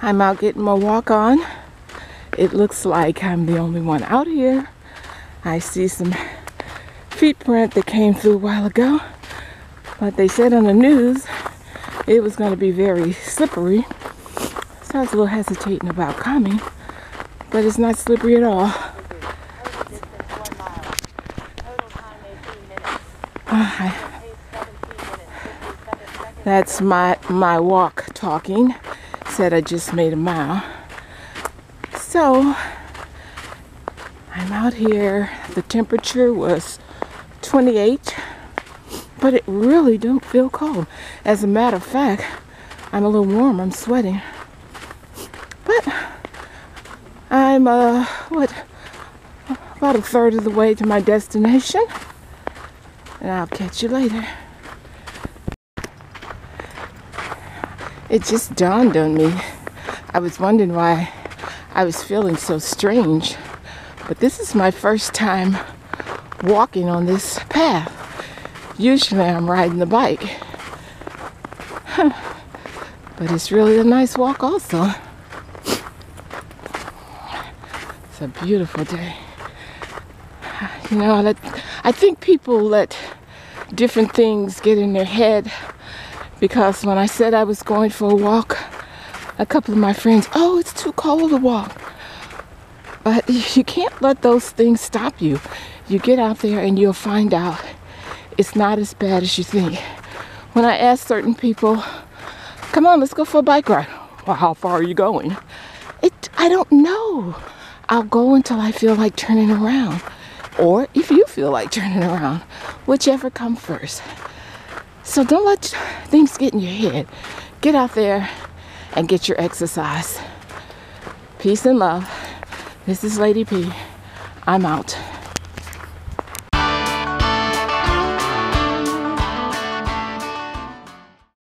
I'm out getting my walk on. It looks like I'm the only one out here. I see some feet print that came through a while ago. But they said on the news it was going to be very slippery. So I was a little hesitating about coming. But it's not slippery at all. Uh, that's my my walk talking. Said I just made a mile. So I'm out here. The temperature was 28, but it really don't feel cold. As a matter of fact, I'm a little warm. I'm sweating. But I'm uh what about a third of the way to my destination. And I'll catch you later. It just dawned on me. I was wondering why I was feeling so strange. But this is my first time walking on this path. Usually I'm riding the bike. But it's really a nice walk also. It's a beautiful day. You know, I think people let different things get in their head because when I said I was going for a walk, a couple of my friends, oh, it's too cold to walk. But you can't let those things stop you. You get out there and you'll find out it's not as bad as you think. When I ask certain people, come on, let's go for a bike ride. Well, how far are you going? It, I don't know. I'll go until I feel like turning around. Or if you feel like turning around, whichever comes first. So don't let things get in your head. Get out there and get your exercise. Peace and love. This is Lady P. I'm out.